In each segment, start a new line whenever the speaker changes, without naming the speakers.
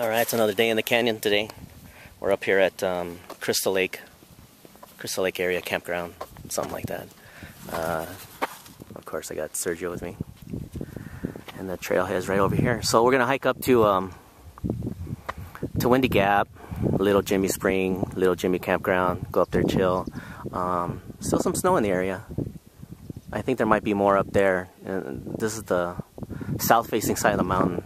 Alright, it's another day in the canyon today. We're up here at um, Crystal Lake, Crystal Lake area campground, something like that. Uh, of course, I got Sergio with me. And the trailhead is right over here. So we're going to hike up to um, to Windy Gap, Little Jimmy Spring, Little Jimmy Campground, go up there chill. Um, still some snow in the area. I think there might be more up there. And this is the south facing side of the mountain.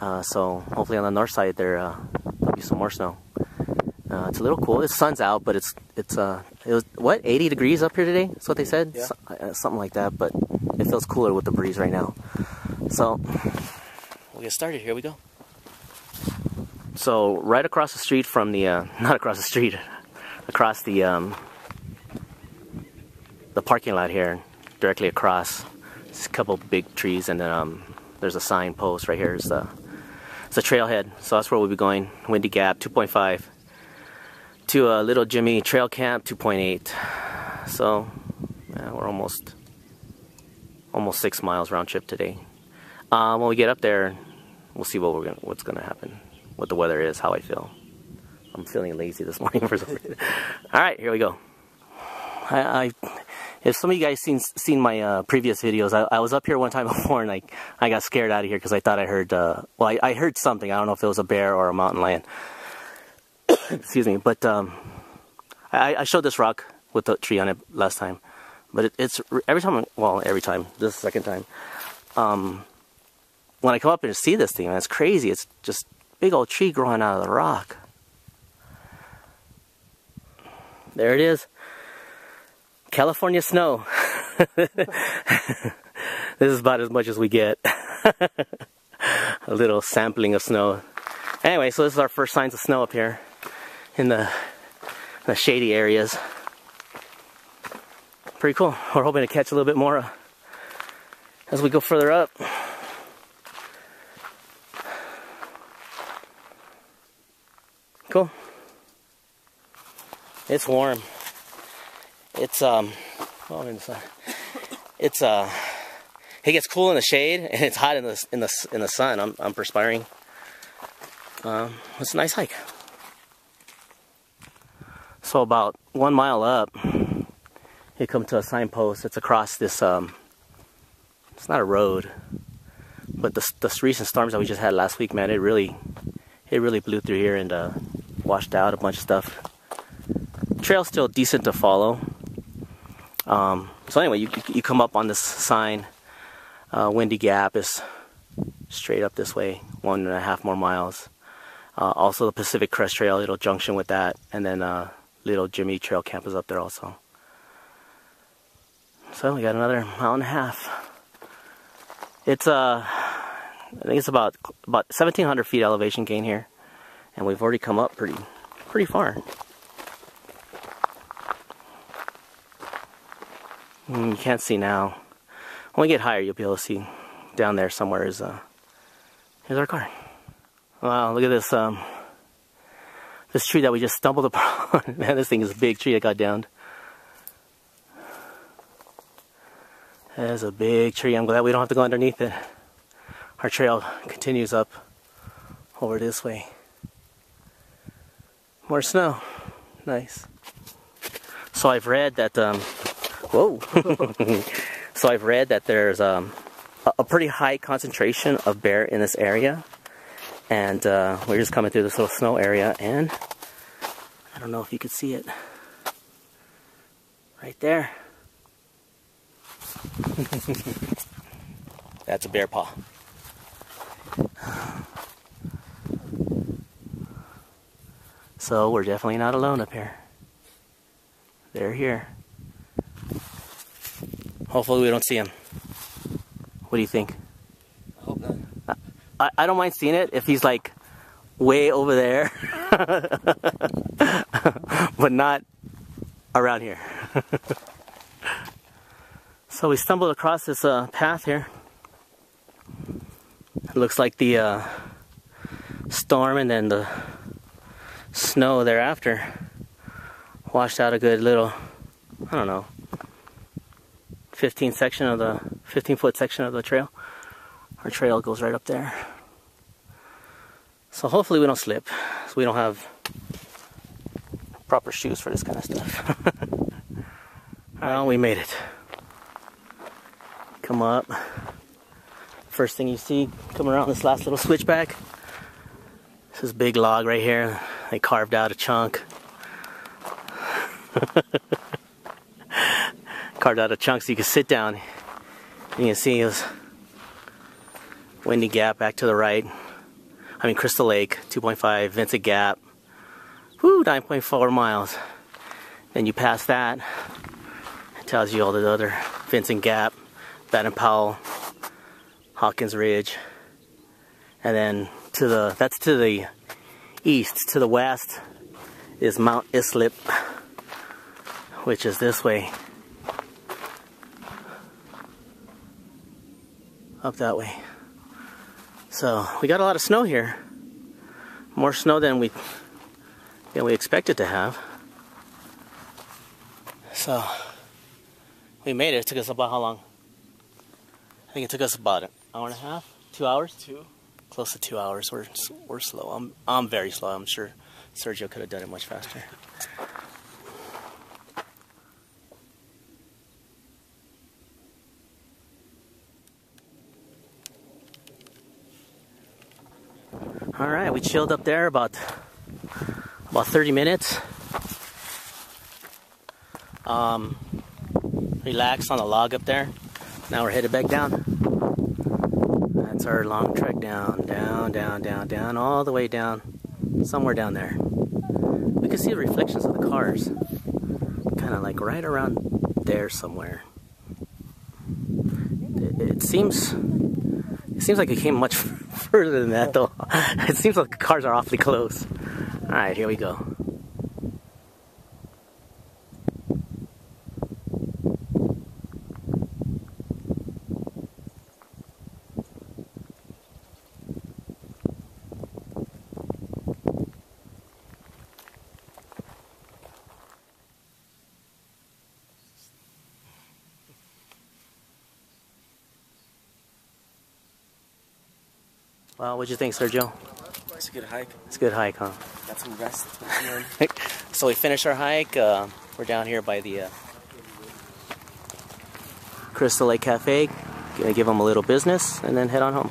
Uh, so hopefully on the north side there uh, will be some more snow. Uh, it's a little cool. The sun's out, but it's it's uh it was what 80 degrees up here today. That's what they said.
Yeah.
So, uh, something like that. But it feels cooler with the breeze right now. So we'll get started. Here we go. So right across the street from the uh, not across the street, across the um, the parking lot here, directly across. There's a couple big trees and then um, there's a sign post right here. Is the it's a trailhead, so that's where we'll be going. Windy Gap, 2.5 to a uh, Little Jimmy Trail Camp, 2.8. So yeah, we're almost almost six miles round trip today. Um, when we get up there, we'll see what we're gonna, what's gonna happen, what the weather is, how I feel. I'm feeling lazy this morning for some reason. All right, here we go. I, I if some of you guys seen seen my uh, previous videos, I, I, was up here one time before and I I got scared out of here because I thought I heard uh, well I, I, heard something. I don't know if it was a bear or a mountain lion. Excuse me, but um, I, I, showed this rock with the tree on it last time, but it, it's every time well every time this second time. Um, when I come up and see this thing, man, it's crazy. It's just big old tree growing out of the rock. There it is. California snow. this is about as much as we get. a little sampling of snow. Anyway, so this is our first signs of snow up here in the, the shady areas. Pretty cool. We're hoping to catch a little bit more uh, as we go further up. Cool. It's warm it's um oh inside it's uh it gets cool in the shade and it's hot in the in the in the sun. I'm, I'm perspiring. Um it's a nice hike. So about one mile up you come to a signpost. It's across this um it's not a road but the, the recent storms that we just had last week man it really it really blew through here and uh washed out a bunch of stuff. Trail's still decent to follow um, so anyway, you, you come up on this sign. Uh, Windy Gap is straight up this way, one and a half more miles. Uh, also the Pacific Crest Trail, little junction with that, and then uh, little Jimmy Trail Camp is up there also. So we got another mile and a half. It's uh, I think it's about about 1,700 feet elevation gain here, and we've already come up pretty pretty far. You can't see now. When we get higher, you'll be able to see. Down there somewhere is uh, here's our car. Wow, look at this um, this tree that we just stumbled upon. Man, this thing is a big tree that got downed. That's a big tree. I'm glad we don't have to go underneath it. Our trail continues up over this way. More snow. Nice. So I've read that um, Whoa. so I've read that there's um, a pretty high concentration of bear in this area. And uh, we're just coming through this little snow area and I don't know if you could see it. Right there. That's a bear paw. So we're definitely not alone up here. They're here. Hopefully we don't see him. What do you think?
I hope not.
I, I don't mind seeing it if he's like way over there. but not around here. so we stumbled across this uh, path here. It looks like the uh, storm and then the snow thereafter washed out a good little, I don't know, 15 section of the 15 foot section of the trail. Our trail goes right up there. So hopefully we don't slip. So we don't have proper shoes for this kind of stuff. well, we made it. Come up. First thing you see coming around this last little switchback. This is big log right here. They carved out a chunk. carved out a chunk so you can sit down. You can see this Windy Gap back to the right. I mean Crystal Lake, 2.5, Vincent Gap. Whoo, 9.4 miles. Then you pass that, it tells you all the other Vincent Gap, Baden Powell, Hawkins Ridge. And then to the, that's to the east. To the west is Mount Islip, which is this way. Up that way. So we got a lot of snow here. More snow than we than we expected to have. So we made it. It took us about how long? I think it took us about an hour and a half, two hours.
Two.
Close to two hours. We're we're slow. I'm I'm very slow. I'm sure Sergio could have done it much faster. All right, we chilled up there about about 30 minutes. Um, relaxed on the log up there. Now we're headed back down. That's our long trek down, down, down, down, down, all the way down, somewhere down there. We can see the reflections of the cars, kind of like right around there somewhere. It, it seems, it seems like it came much further than that though. It seems like the cars are awfully close. Alright, here we go. Well, what'd you think, Sergio?
It's a good hike.
It's a good hike, huh?
Got some rest.
so we finished our hike. Uh, we're down here by the uh, Crystal Lake Cafe. Gonna give them a little business and then head on home.